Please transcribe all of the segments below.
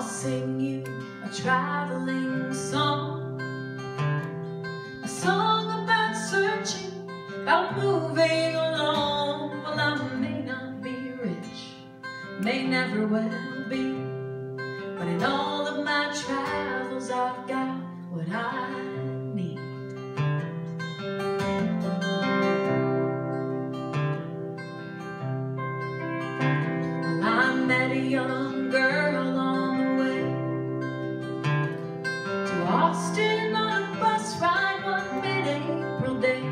sing you a traveling song. A song about searching, about moving along. Well, I may not be rich, may never well be. But in all to Austin on a bus ride one mid-April day.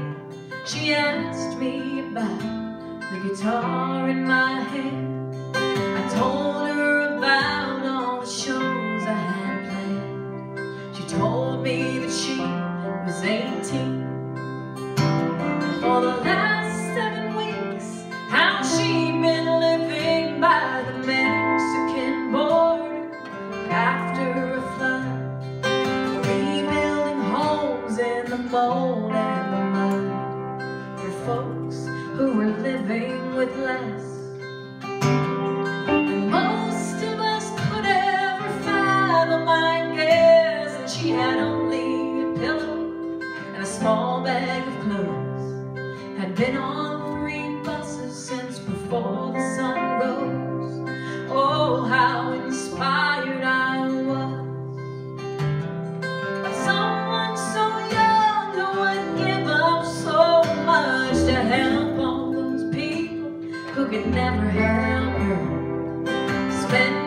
She asked me about the guitar in my hand. I told her about all the shows I had planned. She told me that she was 18. For the last been on three buses since before the sun rose. Oh, how inspired I was. Someone so young who would give up so much to help all those people who could never help her. Spending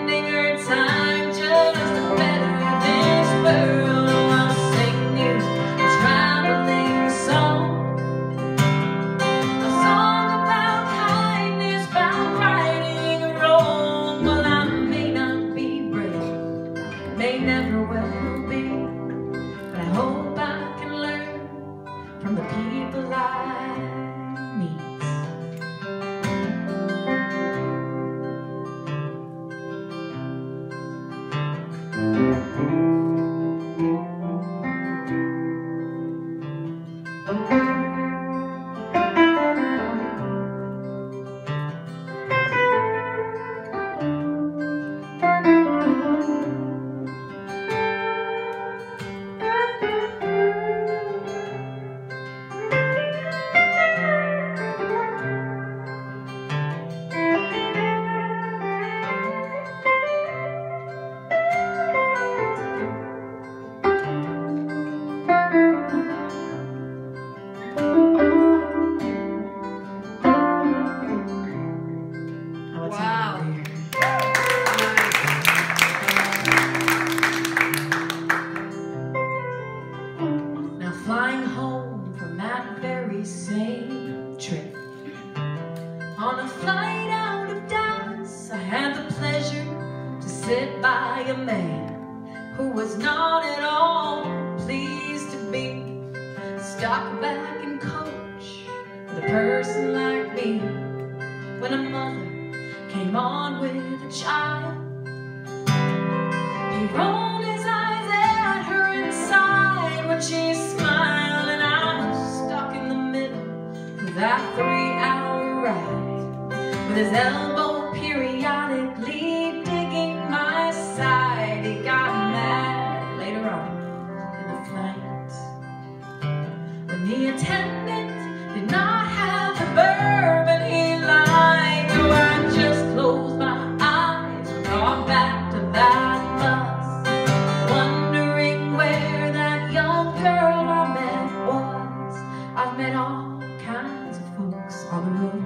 same trip On a flight out of Dallas I had the pleasure to sit by a man Who was not at all pleased to be Stuck back in coach with a person like me. When a mother came on with a child he rolled his eyes at her inside when she smiled, that three-hour ride with his elbow periodically digging my side. He got mad later on in the flight when the attendant did not have the bourbon he liked. So I just closed my eyes and thought back to that bus, wondering where that young girl I met was. I've met all folks